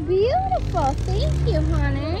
beautiful. Thank you, honey.